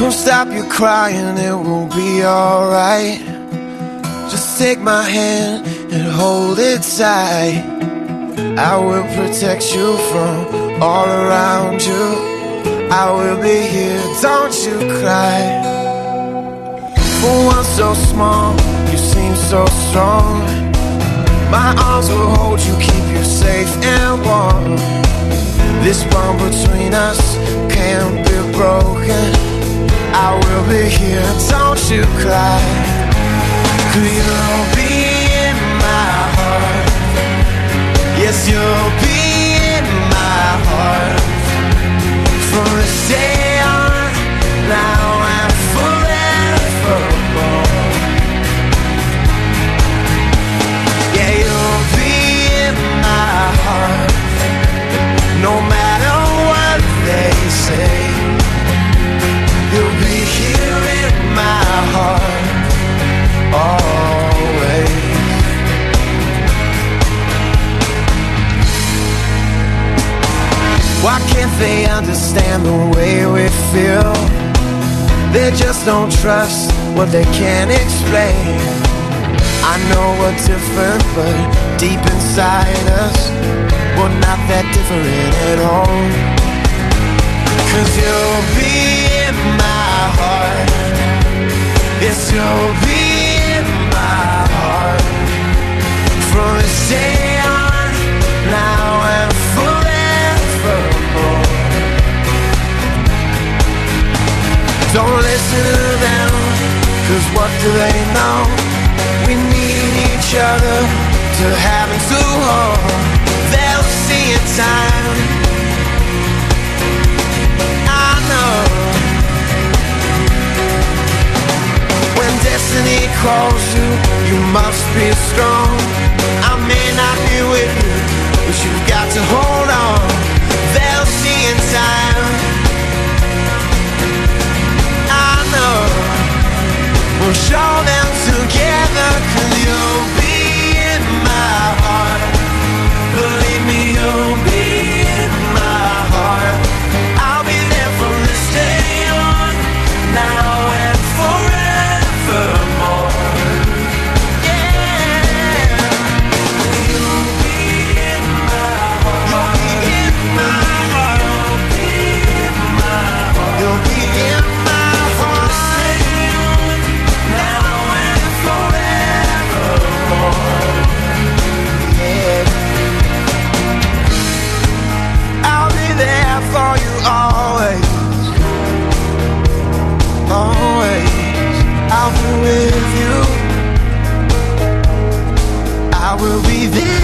Come stop your crying, it will be alright. Just take my hand and hold it tight. I will protect you from all around you. I will be here, don't you cry. For one so small, you seem so strong. My arms will hold you, keep you safe and warm. This bond between us. I will be here, don't you cry. Cause you'll be in my heart. Yes, you'll be Why can't they understand the way we feel? They just don't trust what they can't explain. I know we're different, but deep inside us, we're not that different at all. Cause you'll be in my heart. Yes, you'll be cause what do they know? We need each other to have and to hold. They'll see in time. I know. When destiny calls you, you must be strong. I may not be with you, but you've got to hold Show will be there.